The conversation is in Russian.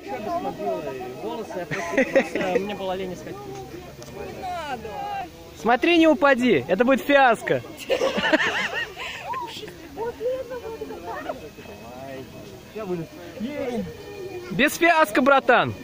учебу смотрела, и волосы, я просто, мне было лень искать. Не надо. Смотри, не упади, это будет фиаско. Без фиаско, братан.